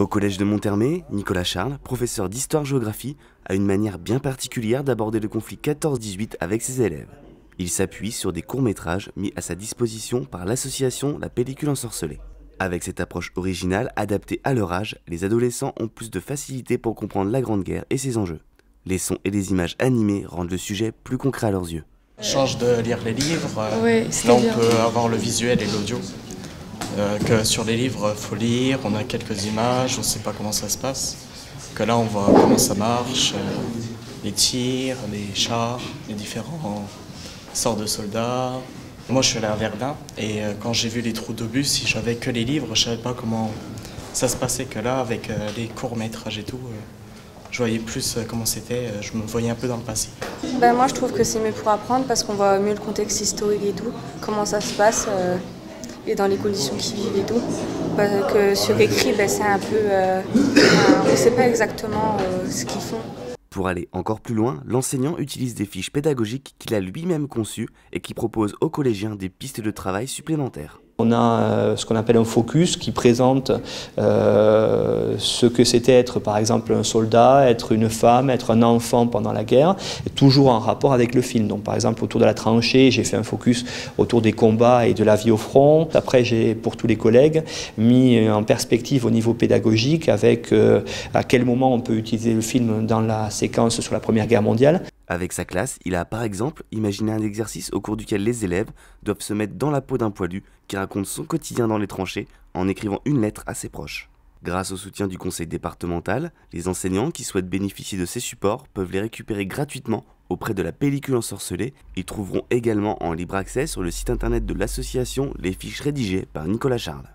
Au collège de Monthermé, Nicolas Charles, professeur d'histoire-géographie, a une manière bien particulière d'aborder le conflit 14-18 avec ses élèves. Il s'appuie sur des courts-métrages mis à sa disposition par l'association La Pellicule Ensorcelée. Avec cette approche originale adaptée à leur âge, les adolescents ont plus de facilité pour comprendre la Grande Guerre et ses enjeux. Les sons et les images animées rendent le sujet plus concret à leurs yeux. Change de lire les livres. Là, on peut avoir le visuel et l'audio. Euh, que sur les livres, faut lire, on a quelques images, on ne sait pas comment ça se passe. Que là, on voit comment ça marche, euh, les tirs, les chars, les différents sorts de soldats. Moi, je suis allé à Verdun et euh, quand j'ai vu les trous d'obus, si j'avais que les livres, je savais pas comment ça se passait. Que là, avec les courts métrages et tout, je voyais plus comment c'était. je me voyais un peu dans le passé. Ben, moi, je trouve que c'est mieux pour apprendre parce qu'on voit mieux le contexte historique et tout, comment ça se passe et dans les conditions qu'ils vivent et tout. Parce que sur écrit, ben, c'est un peu. Euh, on ne sait pas exactement euh, ce qu'ils font. Pour aller encore plus loin, l'enseignant utilise des fiches pédagogiques qu'il a lui-même conçues et qui proposent aux collégiens des pistes de travail supplémentaires. On a euh, ce qu'on appelle un focus qui présente euh, ce que c'était être par exemple un soldat, être une femme, être un enfant pendant la guerre, toujours en rapport avec le film. Donc par exemple autour de la tranchée, j'ai fait un focus autour des combats et de la vie au front. Après j'ai pour tous les collègues mis en perspective au niveau pédagogique avec euh, à quel moment on peut utiliser le film dans la séquence sur la Première Guerre mondiale. Avec sa classe, il a par exemple imaginé un exercice au cours duquel les élèves doivent se mettre dans la peau d'un poilu qui raconte son quotidien dans les tranchées en écrivant une lettre à ses proches. Grâce au soutien du conseil départemental, les enseignants qui souhaitent bénéficier de ces supports peuvent les récupérer gratuitement auprès de la pellicule ensorcelée. Ils trouveront également en libre accès sur le site internet de l'association les fiches rédigées par Nicolas Charles.